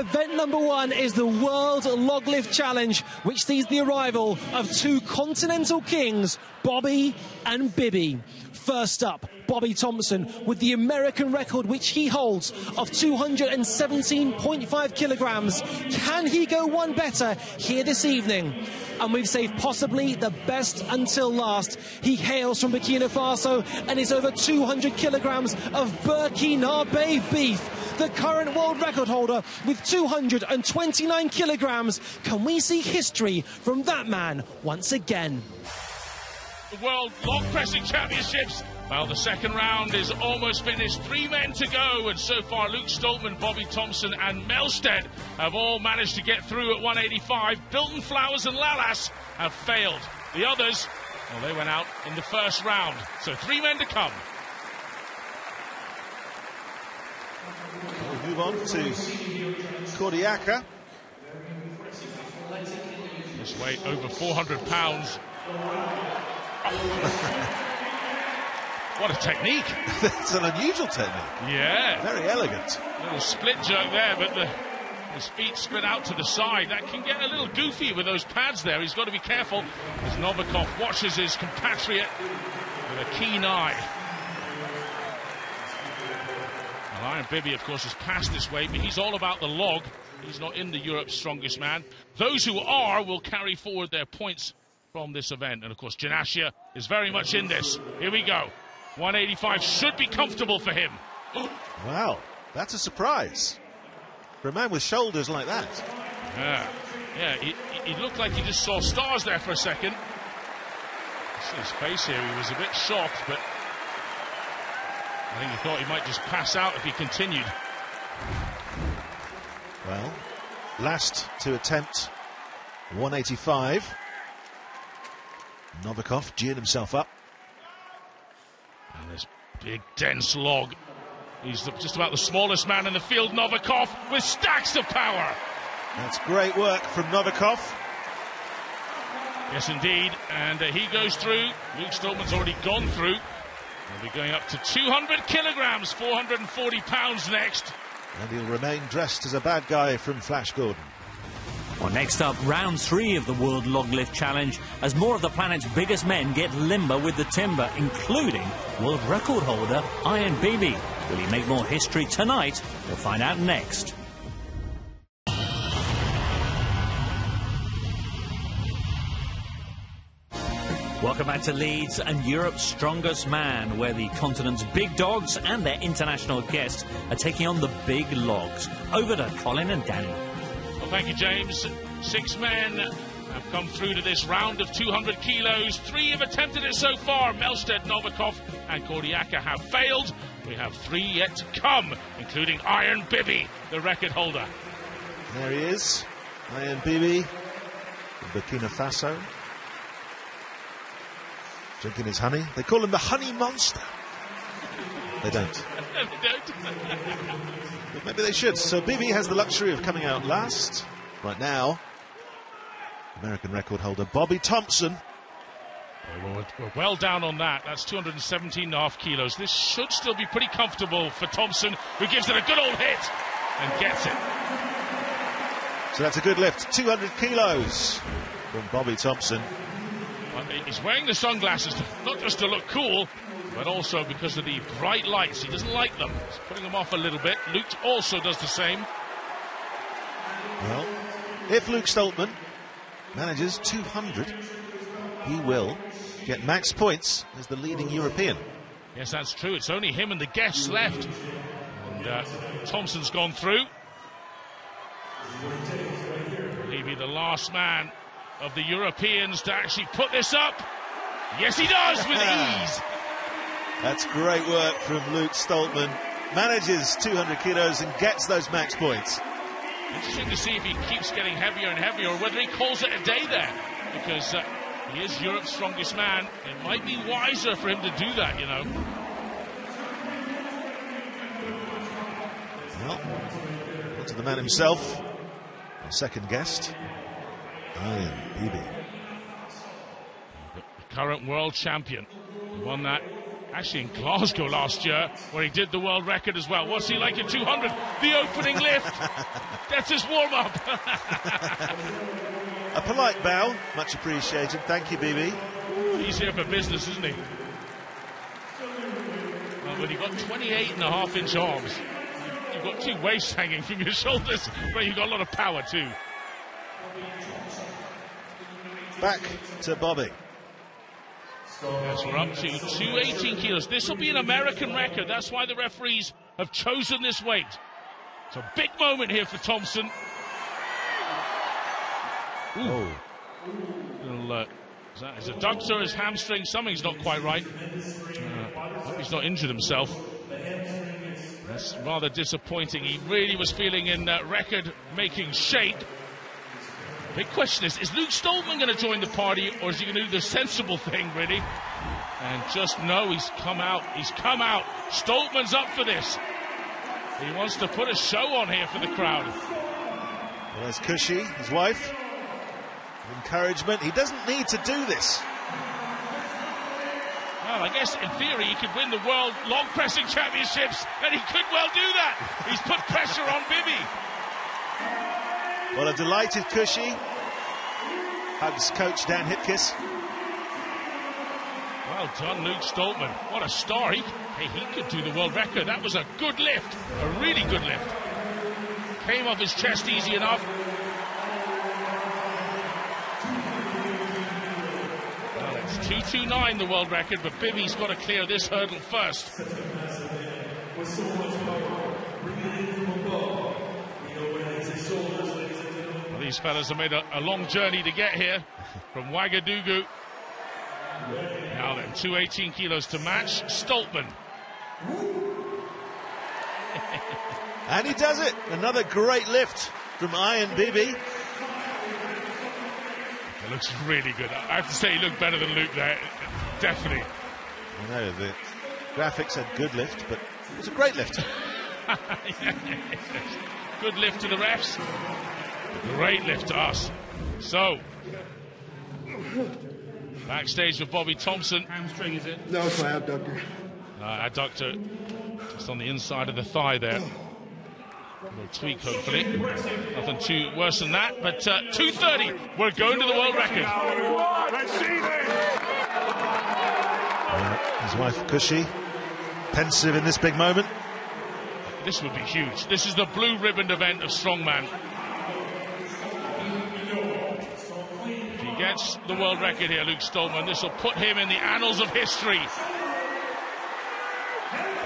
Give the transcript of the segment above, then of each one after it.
event number one is the World Log Lift Challenge, which sees the arrival of two continental kings, Bobby and Biby. First up, Bobby Thompson with the American record, which he holds of 217.5 kilograms. Can he go one better here this evening? And we've saved possibly the best until last. He hails from Burkina Faso and is over 200 kilograms of Burkinabe beef the current world record holder with 229 kilograms. Can we see history from that man once again? The World Log Pressing Championships. Well, the second round is almost finished. Three men to go, and so far Luke Stoltman, Bobby Thompson, and Melsted have all managed to get through at 185. Bilton Flowers and Lalas have failed. The others, well, they went out in the first round. So three men to come. We'll move on to Kordiyaka. This weight over 400 pounds. what a technique! it's an unusual technique. Yeah. Very elegant. Little split jerk there, but the, his feet split out to the side. That can get a little goofy with those pads there. He's got to be careful as Novikov watches his compatriot with a keen eye. Iron Biby, of course, has passed this way, but he's all about the log. He's not in the Europe's strongest man. Those who are will carry forward their points from this event. And of course, Janashia is very much in this. Here we go. 185 should be comfortable for him. Wow, that's a surprise. For a man with shoulders like that. Yeah, yeah, he, he looked like he just saw stars there for a second. See his face here, he was a bit shocked, but I think he thought he might just pass out if he continued. Well, last to attempt 185. Novikov geared himself up. Big, dense log. He's just about the smallest man in the field, Novikov, with stacks of power. That's great work from Novikov. Yes, indeed. And uh, he goes through. Luke Stoltman's already gone through. He'll be going up to 200 kilograms, 440 pounds next. And he'll remain dressed as a bad guy from Flash Gordon. Well, next up, round three of the World Log Lift Challenge, as more of the planet's biggest men get limber with the timber, including world record holder Iron Biby. Will he make more history tonight? We'll find out next. Welcome back to Leeds and Europe's Strongest Man, where the continent's big dogs and their international guests are taking on the big logs. Over to Colin and Danny. Thank you, James. Six men have come through to this round of 200 kilos. Three have attempted it so far. Melsted, Novikov, and Kordiyaka have failed. We have three yet to come, including Iron Biby, the record holder. There he is, Iron Biby, Burkina Faso drinking his honey. They call him the honey monster. They don't. they don't. but maybe they should. So Biby has the luxury of coming out last. Right now, American record holder Bobby Thompson. Oh, we're, we're well down on that. That's 217 and a half kilos. This should still be pretty comfortable for Thompson, who gives it a good old hit and gets it. So that's a good lift. 200 kilos from Bobby Thompson. He's wearing the sunglasses not just to look cool, but also because of the bright lights. He doesn't like them. He's putting them off a little bit. Luke also does the same. Well, if Luke Stoltman manages 200, he will get max points as the leading European. Yes, that's true. It's only him and the guests left. And uh, Thompson's gone through. He'll be the last man of the Europeans to actually put this up. Yes, he does with ease. That's great work from Luke Stoltman. Manages 200 kilos and gets those max points. Interesting to see if he keeps getting heavier and heavier or whether he calls it a day there because uh, he is Europe's strongest man. It might be wiser for him to do that, you know. Well, to the man himself, our second guest. Iron Biby. The current world champion. He won that Actually, in Glasgow last year, where he did the world record as well. What's he like at 200? The opening lift. That's his warm up. A polite bow, much appreciated. Thank you, Biby. He's here for business, isn't he? Well, when you've got 28 and a half inch arms, you've got two waists hanging from your shoulders, but you've got a lot of power too. Back to Bobby. Yes, we're up to 218 kilos. This will be an American record. That's why the referees have chosen this weight. It's a big moment here for Thompson. Ooh. Oh, Little, uh, is that his adductor, his hamstring? Something's not quite right. Uh, he's not injured himself. That's rather disappointing. He really was feeling in uh, record-making shape. Big question is, is Luke Stoltman going to join the party, or is he going to do the sensible thing, really? And just know he's come out. He's come out. Stoltman's up for this. He wants to put a show on here for the crowd. well, there's Cushy, his wife. Encouragement. He doesn't need to do this. Well, I guess in theory he could win the World Log Pressing Championships, and he could well do that. He's put pressure on Biby. Well, a delighted Cushy. Hugs coach Dan Hipkiss. Well done, Luke Stoltman. What a star. He, hey, he could do the world record. That was a good lift, a really good lift. Came off his chest easy enough. Well, it's 229 the world record, but Biby's got to clear this hurdle first. These fellas have made a, a long journey to get here from Ouagadougou. Now then, 218 kilos to match. Stoltman. And he does it. Another great lift from Iron Biby. It looks really good. I have to say, he looked better than Luke there. Definitely. I know the graphics had good lift, but it was a great lift. Good lift to the refs. Great lift to us. So, backstage with Bobby Thompson. Hamstring, is it? No, it's my abductor. Uh, adductor just on the inside of the thigh there. A little tweak, hopefully. Nothing too worse than that. But uh, 230, we're going to the world record. Uh, his wife Cushy, pensive in this big moment. This would be huge. This is the blue ribbon event of strongman. Gets the world record here, Luke Stoltman, this will put him in the annals of history.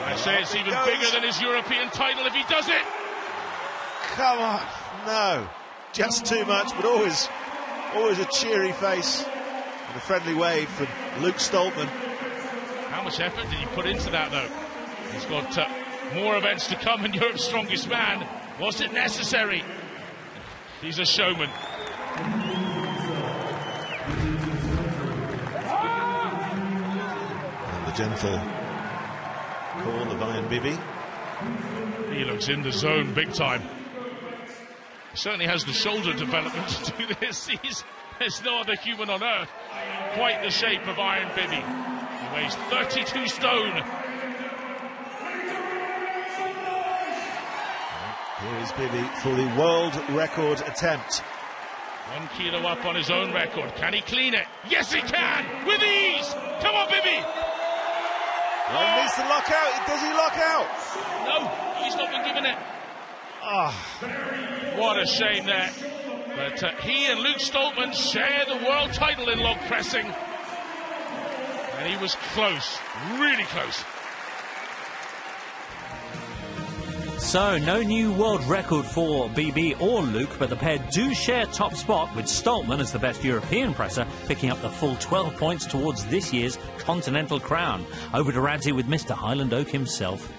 I say it's even bigger than his European title if he does it. Come on, no, just too much, but always, always a cheery face and a friendly wave from Luke Stoltman. How much effort did he put into that, though? He's got uh, more events to come in Europe's Strongest Man. Was it necessary? He's a showman. Gentle call of Iron Biby. He looks in the zone big time. Certainly has the shoulder development to do this. He's, there's no other human on earth quite the shape of Iron Biby. He weighs 32 stone. Here is Biby for the world record attempt. One kilo up on his own record. Can he clean it? Yes, he can! With ease! Come on, Biby! Oh, he needs to lock out. Does he lock out? No, he's not been given it. Ah, What a shame there. But uh, he and Luke Stoltman share the world title in log pressing. And he was close, really close. So, no new world record for Biby or Luke, but the pair do share top spot with Stoltman as the best European presser, picking up the full 12 points towards this year's Continental Crown. Over to Radzi with Mr. Highland Oak himself.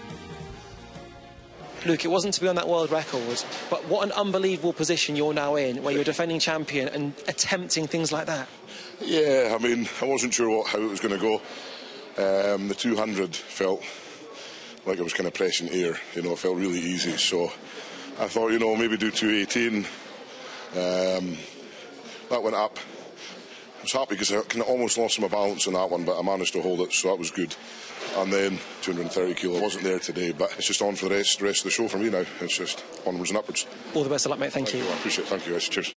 Luke, it wasn't to be on that world record, but what an unbelievable position you're now in, where you're defending champion and attempting things like that. Yeah, I mean, I wasn't sure what, how it was going to go. Um, the 200 felt like I was kind of pressing air. You know, it felt really easy. So I thought, you know, maybe do 218. Um, that went up. I was happy because I kind of almost lost my balance on that one, but I managed to hold it, so that was good. and then 230 kilo. I wasn't there today, but it's just on for the rest, the rest of the show for me now. It's just onwards and upwards. All the best of luck, mate. Thank, Thank you. you. I appreciate it. Thank you guys. Cheers.